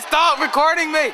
Stop recording me!